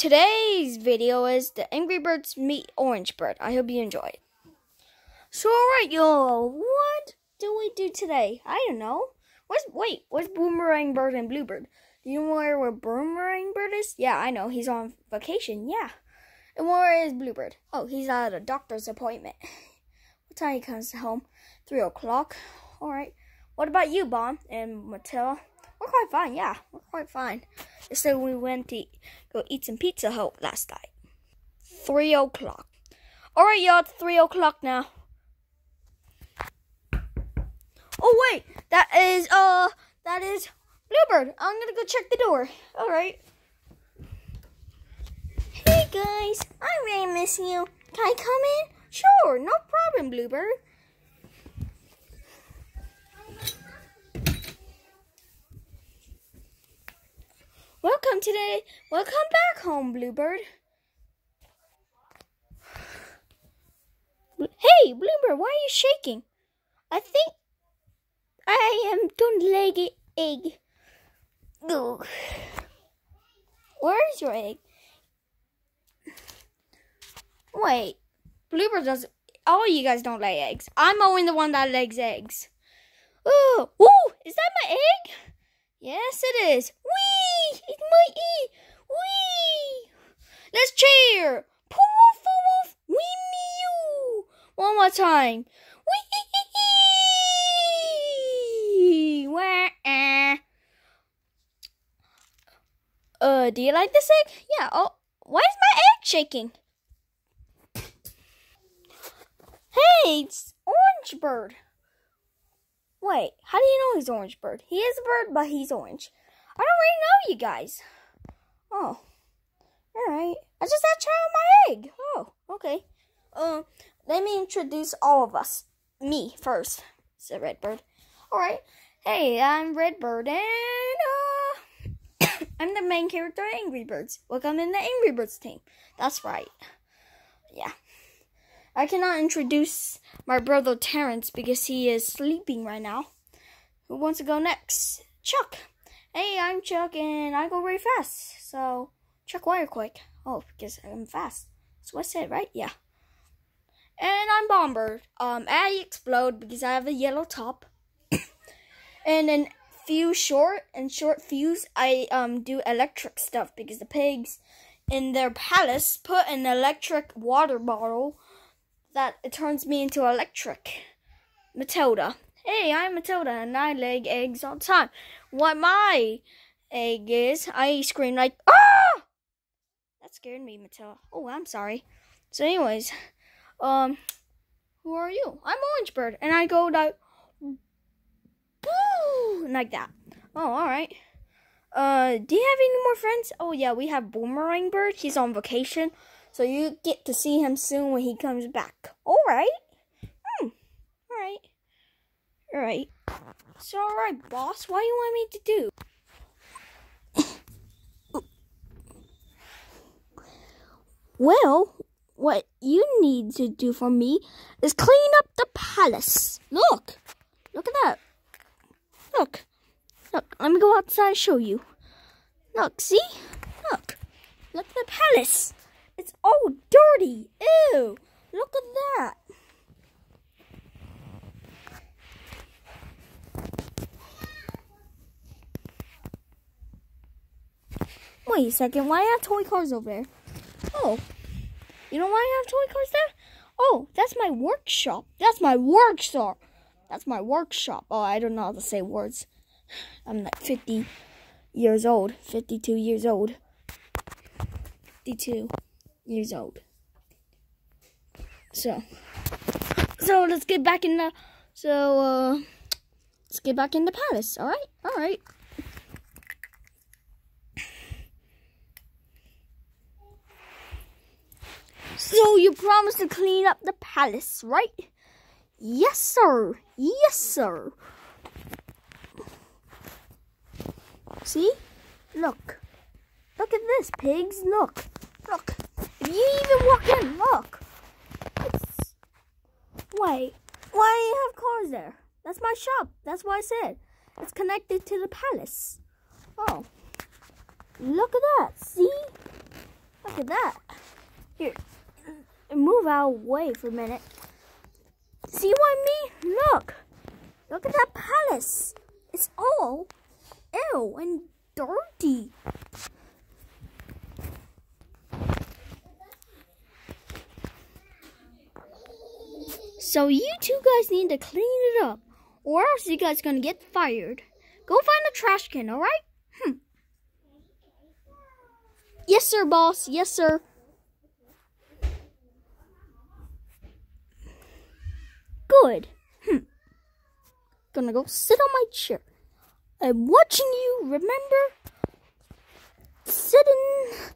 today's video is the Angry Birds meet Orange Bird. I hope you enjoy. So, alright, y'all, what do we do today? I don't know. Where's, wait, where's Boomerang Bird and Bluebird? Do you know where, where Boomerang Bird is? Yeah, I know. He's on vacation. Yeah. And where is Bluebird? Oh, he's at a doctor's appointment. What time he comes home? Three o'clock. Alright. What about you, Bomb and Matilda? We're quite fine, yeah. We're quite fine. So we went to go eat some Pizza Hut last night. Three o'clock. Alright, y'all, it's three o'clock now. Oh wait, that is uh that is Bluebird. I'm gonna go check the door. Alright. Hey guys, I really miss you. Can I come in? Sure, no problem, Bluebird. Welcome today. Welcome back home, Bluebird. Hey, Bluebird, why are you shaking? I think I am don't leg egg. Ugh. Where is your egg? Wait, Bluebird does. All you guys don't lay eggs. I'm only the one that lays eggs. Oh, ooh, is that my egg? Yes, it is. Wee! It's my. Wee! Let's cheer. Poof, woof, woof, wee, mew. One more time. Wee! Wah, uh, do you like this egg? Yeah. Oh, why is my egg shaking? Hey, it's Orange Bird. Wait, how do you know he's Orange Bird? He is a bird, but he's orange. I don't really know you guys. Oh, alright. I just had child my egg. Oh, okay. Uh, let me introduce all of us. Me first, said Redbird. Alright. Hey, I'm Redbird, and, uh, I'm the main character of Angry Birds. Welcome in the Angry Birds team. That's right. Yeah. I cannot introduce my brother Terence because he is sleeping right now. Who wants to go next? Chuck. Hey, I'm Chuck and I go very fast. So, Chuck Wire Quick. Oh, because I'm fast. What I said, right? Yeah. And I'm Bomber. Um, I explode because I have a yellow top. and then fuse short and short fuse, I um do electric stuff because the pigs in their palace put an electric water bottle that it turns me into electric. Matilda. Hey, I'm Matilda and I lay eggs all the time. What my egg is, I scream like, ah! That scared me, Matilda. Oh, I'm sorry. So anyways, um, who are you? I'm Orange Bird and I go like, boo, like that. Oh, alright. Uh, do you have any more friends? Oh yeah, we have Boomerang Bird. He's on vacation. So you get to see him soon when he comes back. Alright. Hmm. Alright. Alright. So alright, boss, what do you want me to do? well, what you need to do for me is clean up the palace. Look. Look at that. Look. Look, let me go outside and show you. Look, see? Look. Look at the palace. It's all dirty. Ew. Look at that. Wait a second. Why do I have toy cars over there? Oh. You know why I have toy cars there? Oh, that's my workshop. That's my workshop. That's my workshop. Oh, I don't know how to say words. I'm like 50 years old. 52 years old. 52 years old. So, so let's get back in the, so, uh, let's get back in the palace, alright? Alright. So you promised to clean up the palace, right? Yes, sir. Yes, sir. See? Look. Look at this, pigs. Look. Look. You even walk in, look. It's... Wait. Why do you have cars there? That's my shop. That's what I said. It's connected to the palace. Oh. Look at that. See? Look at that. Here, move out way for a minute. See what I mean? Look. Look at that palace. It's all ew and dirty. So you two guys need to clean it up, or else you guys gonna get fired. Go find the trash can, alright? Hmm. Yes, sir, boss. Yes, sir. Good. Hmm. Gonna go sit on my chair. I'm watching you, remember? Sitting.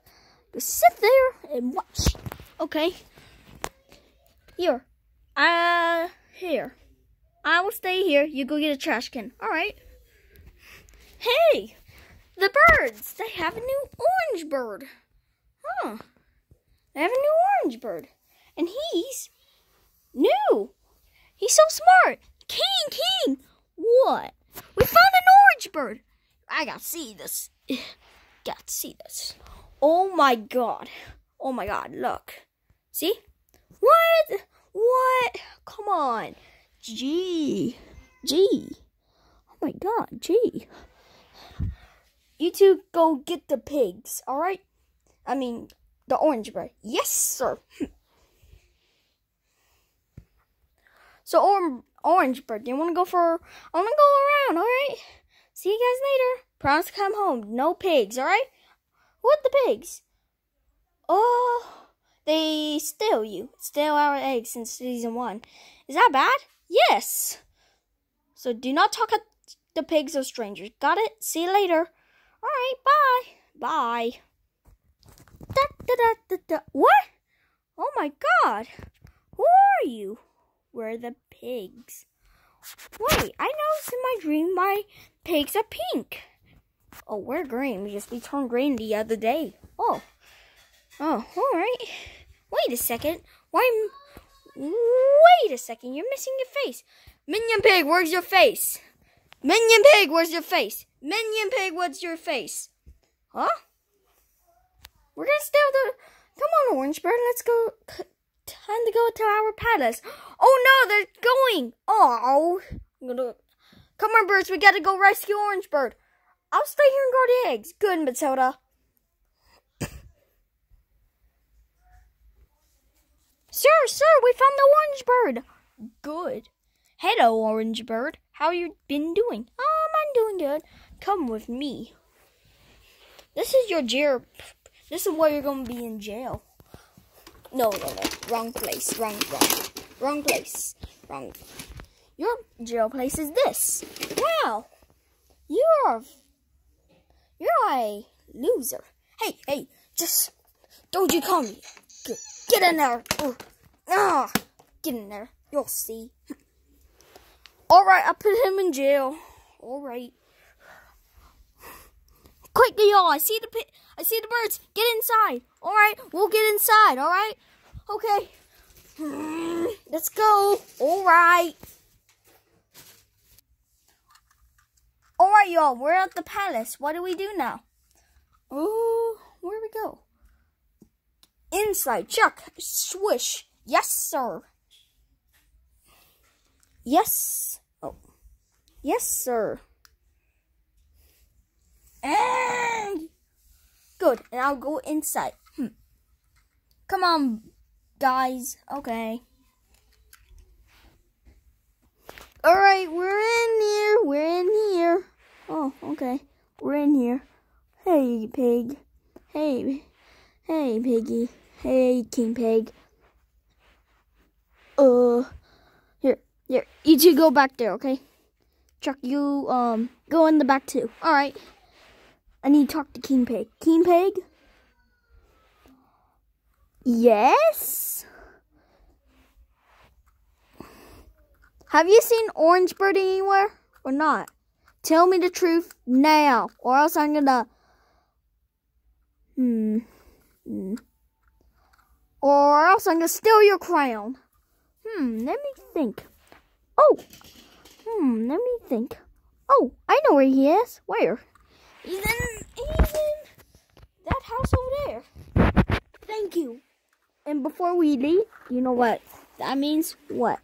Just sit there and watch. Okay. Here. Uh, here. I will stay here. You go get a trash can. All right. Hey, the birds. They have a new orange bird. Huh. They have a new orange bird. And he's new. He's so smart. King, King. What? We found an orange bird. I gotta see this. Got to see this. Oh my god. Oh my god, look. See? What? What? Come on. G. G. Oh my god, G. You two go get the pigs, alright? I mean, the orange bird. Yes, sir. so, or orange bird, you want to go for, I want to go around, alright? See you guys later. Promise to come home. No pigs, alright? What the pigs? Oh. They steal you. Steal our eggs since season one. Is that bad? Yes. So do not talk at the pigs or strangers. Got it? See you later. Alright, bye. Bye. Da, da, da, da, da. What? Oh my god. Who are you? We're the pigs. Wait, I noticed in my dream my pigs are pink. Oh, we're green because we turned green the other day. Oh. Oh, all right. Wait a second. Why? Wait a second. You're missing your face. Minion Pig, where's your face? Minion Pig, where's your face? Minion Pig, what's your face? Huh? We're gonna steal the. Come on, Orange Bird. Let's go. Time to go to our palace. Oh no, they're going. Oh, I'm gonna. Come on, birds. We gotta go rescue Orange Bird. I'll stay here and guard the eggs. Good, Matilda. Sir, sir, we found the orange bird. Good. Hello, orange bird. How you been doing? Um, I'm doing good. Come with me. This is your jail. This is where you're gonna be in jail. No, no, no. Wrong place. Wrong, wrong. Wrong place. Wrong. Your jail place is this. Wow. You're you're a loser. Hey, hey, just don't you call me. Get, get in there. Ah, get in there. You'll see. All right, I put him in jail. All right. Quickly, y'all! I see the. I see the birds. Get inside. All right, we'll get inside. All right. Okay. Let's go. All right. All right, y'all. We're at the palace. What do we do now? Oh, where do we go? Inside. Chuck. Swish. Yes, sir. Yes. Oh. Yes, sir. And good. And I'll go inside. Hmm. Come on, guys. Okay. All right, we're in here. We're in here. Oh, okay. We're in here. Hey, pig. Hey, hey, piggy. Hey, king pig. Uh, here, here. You two go back there, okay? Chuck, you um go in the back too. All right. I need to talk to King Pig. King Pig. Yes. Have you seen Orange Bird anywhere or not? Tell me the truth now, or else I'm gonna. Hmm. hmm. Or else I'm gonna steal your crown. Hmm, let me think. Oh, hmm, let me think. Oh, I know where he is. Where? He's in, he's in that house over there. Thank you. And before we leave, you know what that means? What?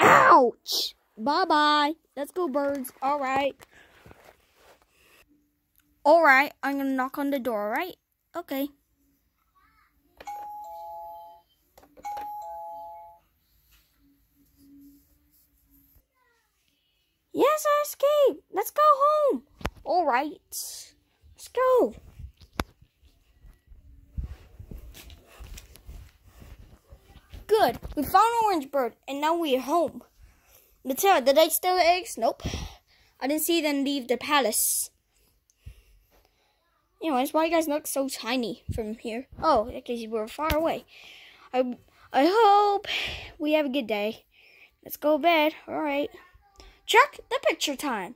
Ouch! Bye bye. Let's go, birds. All right. All right. I'm gonna knock on the door. All right? Okay. Yes, I escaped. Let's go home. All right. Let's go. Good. We found Orange Bird, and now we're home. Let's. Did I steal the eggs? Nope. I didn't see them leave the palace. Anyways, why you guys look so tiny from here? Oh, because you were far away. I I hope we have a good day. Let's go to bed. All right. Check the picture time.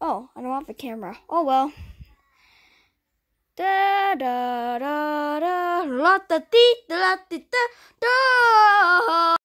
Oh, I don't have a camera. Oh well. Da da da da la da dee da da da.